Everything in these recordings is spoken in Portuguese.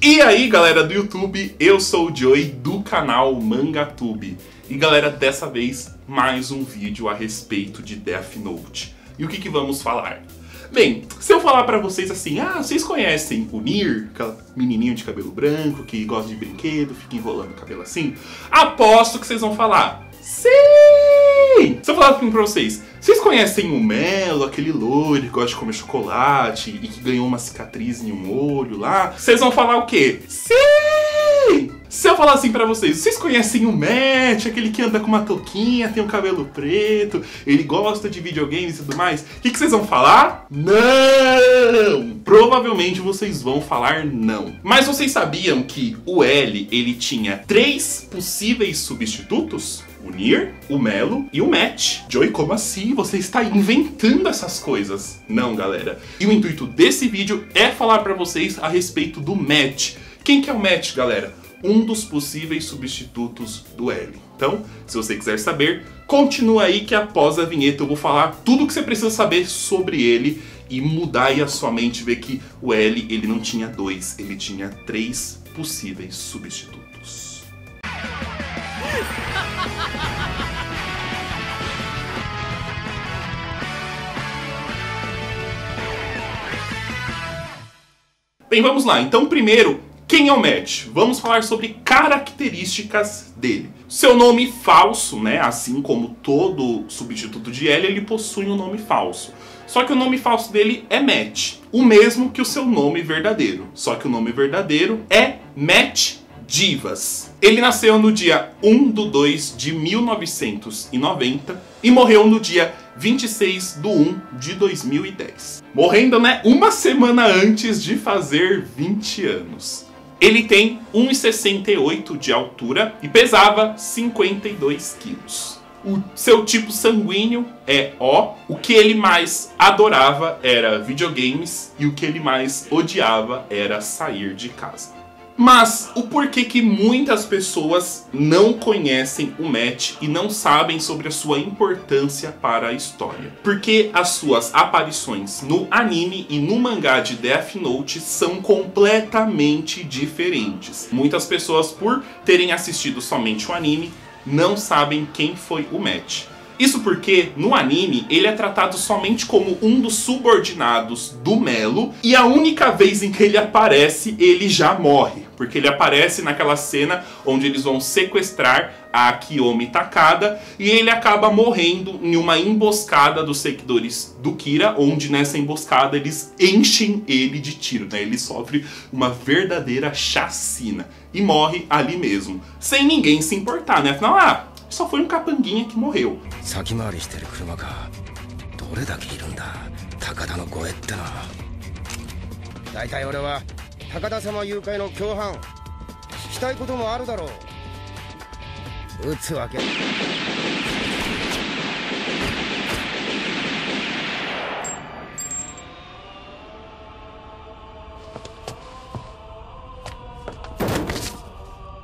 E aí galera do YouTube, eu sou o Joey do canal MangaTube. E galera, dessa vez mais um vídeo a respeito de Death Note. E o que, que vamos falar? Bem, se eu falar pra vocês assim, ah, vocês conhecem o Nir, aquela menininho de cabelo branco que gosta de brinquedo, fica enrolando o cabelo assim, aposto que vocês vão falar, sim! Se eu falar pra vocês, vocês conhecem o Melo, aquele loiro que gosta de comer chocolate e que ganhou uma cicatriz em um olho lá? Vocês vão falar o quê? Sim! Se eu falar assim pra vocês, vocês conhecem o Matt, aquele que anda com uma touquinha, tem um cabelo preto, ele gosta de videogames e tudo mais, o que, que vocês vão falar? Não! Provavelmente vocês vão falar não. Mas vocês sabiam que o L, ele tinha três possíveis substitutos? O Nir, o Melo e o Matt. Joey, como assim? Você está inventando essas coisas? Não, galera. E o intuito desse vídeo é falar para vocês a respeito do Matt. Quem que é o Matt, galera? Um dos possíveis substitutos do L. Então, se você quiser saber, continua aí que após a vinheta eu vou falar tudo o que você precisa saber sobre ele e mudar aí a sua mente ver que o L ele não tinha dois, ele tinha três possíveis substitutos. Bem, vamos lá. Então, primeiro, quem é o Matt? Vamos falar sobre características dele. Seu nome falso, né? Assim como todo substituto de L, ele possui um nome falso. Só que o nome falso dele é Matt, o mesmo que o seu nome verdadeiro. Só que o nome verdadeiro é Matt Divas. Ele nasceu no dia 1 de 2 de 1990 e morreu no dia 26 de 1 de 2010. Morrendo, né, uma semana antes de fazer 20 anos. Ele tem 1,68 de altura e pesava 52 quilos. O seu tipo sanguíneo é O. O que ele mais adorava era videogames e o que ele mais odiava era sair de casa. Mas o porquê que muitas pessoas não conhecem o Matt e não sabem sobre a sua importância para a história? Porque as suas aparições no anime e no mangá de Death Note são completamente diferentes. Muitas pessoas, por terem assistido somente o anime, não sabem quem foi o Matt. Isso porque, no anime, ele é tratado somente como um dos subordinados do Melo, e a única vez em que ele aparece, ele já morre. Porque ele aparece naquela cena onde eles vão sequestrar a Kiyomi Takada e ele acaba morrendo em uma emboscada dos seguidores do Kira, onde nessa emboscada eles enchem ele de tiro, né? Ele sofre uma verdadeira chacina e morre ali mesmo, sem ninguém se importar, né? Afinal, ah, só foi um capanguinha que morreu. Sakimari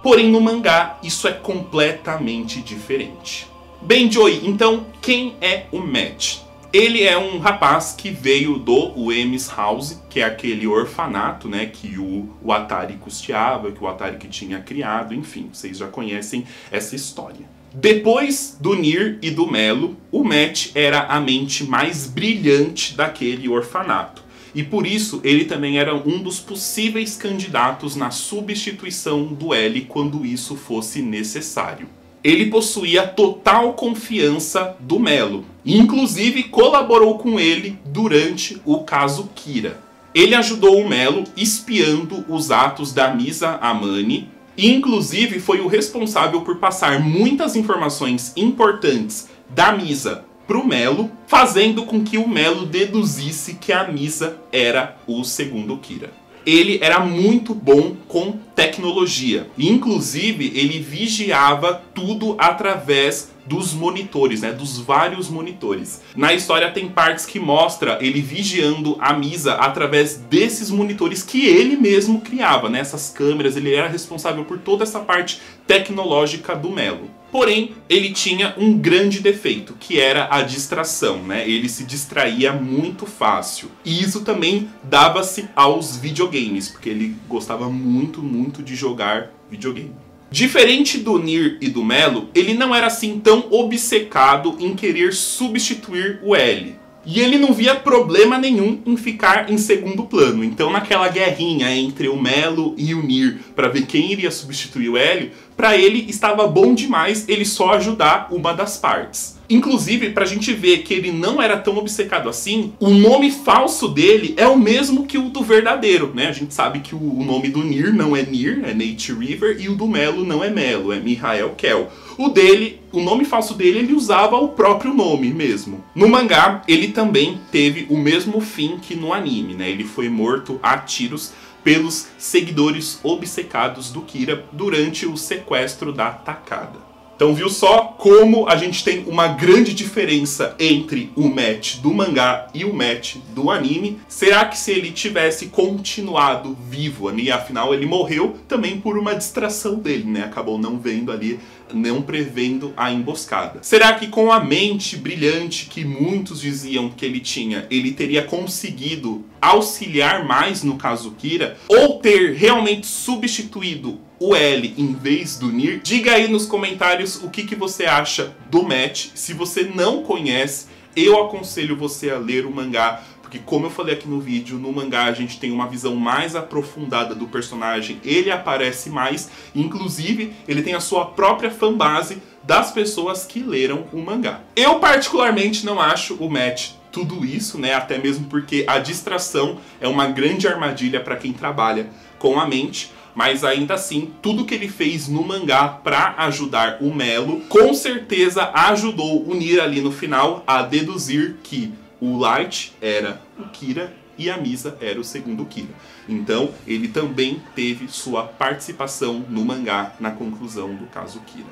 Porém, no mangá, isso é completamente diferente. Bem, Joey, então quem é o Matt? Ele é um rapaz que veio do Uemis House, que é aquele orfanato, né, que o, o Atari custeava, que o Atari que tinha criado, enfim, vocês já conhecem essa história. Depois do Nir e do Melo, o Matt era a mente mais brilhante daquele orfanato e por isso ele também era um dos possíveis candidatos na substituição do L quando isso fosse necessário. Ele possuía total confiança do Melo, inclusive colaborou com ele durante o caso Kira. Ele ajudou o Melo espiando os atos da Misa Amani, e inclusive foi o responsável por passar muitas informações importantes da Misa pro Melo, fazendo com que o Melo deduzisse que a Misa era o segundo Kira. Ele era muito bom com tecnologia. Inclusive, ele vigiava tudo através dos monitores, né, dos vários monitores. Na história tem partes que mostra ele vigiando a Misa através desses monitores que ele mesmo criava, né, essas câmeras, ele era responsável por toda essa parte tecnológica do Melo. Porém, ele tinha um grande defeito, que era a distração, né? Ele se distraía muito fácil. E isso também dava-se aos videogames, porque ele gostava muito, muito de jogar videogame. Diferente do Nir e do Melo, ele não era assim tão obcecado em querer substituir o L. E ele não via problema nenhum em ficar em segundo plano. Então, naquela guerrinha entre o Melo e o Nir para ver quem iria substituir o Hélio, para ele estava bom demais ele só ajudar uma das partes. Inclusive, pra gente ver que ele não era tão obcecado assim, o nome falso dele é o mesmo que o do verdadeiro, né? A gente sabe que o nome do Nir não é Nir, é Nate River, e o do Melo não é Melo, é Mihael Kel. O dele, o nome falso dele, ele usava o próprio nome mesmo. No mangá, ele também teve o mesmo fim que no anime, né? Ele foi morto a tiros pelos seguidores obcecados do Kira durante o sequestro da Takada. Então viu só como a gente tem uma grande diferença entre o match do mangá e o match do anime. Será que se ele tivesse continuado vivo, né? afinal ele morreu também por uma distração dele, né? Acabou não vendo ali não prevendo a emboscada. Será que com a mente brilhante que muitos diziam que ele tinha, ele teria conseguido auxiliar mais no caso Kira ou ter realmente substituído o L em vez do Nir? Diga aí nos comentários o que, que você acha do match. Se você não conhece, eu aconselho você a ler o mangá porque como eu falei aqui no vídeo, no mangá a gente tem uma visão mais aprofundada do personagem, ele aparece mais, inclusive ele tem a sua própria fanbase das pessoas que leram o mangá. Eu particularmente não acho o match tudo isso, né? Até mesmo porque a distração é uma grande armadilha para quem trabalha com a mente. Mas ainda assim, tudo que ele fez no mangá para ajudar o Melo, com certeza ajudou o Nir ali no final a deduzir que o Light era o Kira e a Misa era o segundo Kira. Então, ele também teve sua participação no mangá na conclusão do caso Kira.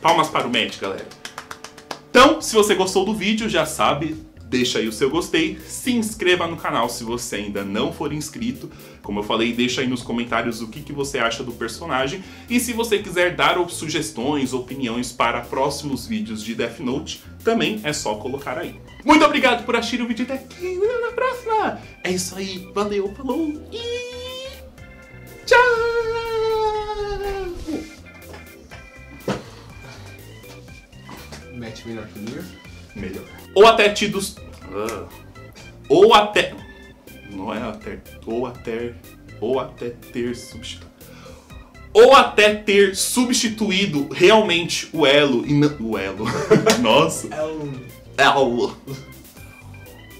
Palmas para o Matt, galera. Então, se você gostou do vídeo, já sabe, deixa aí o seu gostei, se inscreva no canal se você ainda não for inscrito. Como eu falei, deixa aí nos comentários o que, que você acha do personagem. E se você quiser dar sugestões, opiniões para próximos vídeos de Death Note, também é só colocar aí. Muito obrigado por assistir o vídeo até aqui. Na próxima! É isso aí, valeu, falou e tchau! Match melhor que o Nier? Melhor. Ou até tidos. Ou até. Não é até. Ou até. Ou até ter substituído. Ou até ter substituído realmente o elo e não. O elo. Nossa. É um. Elo.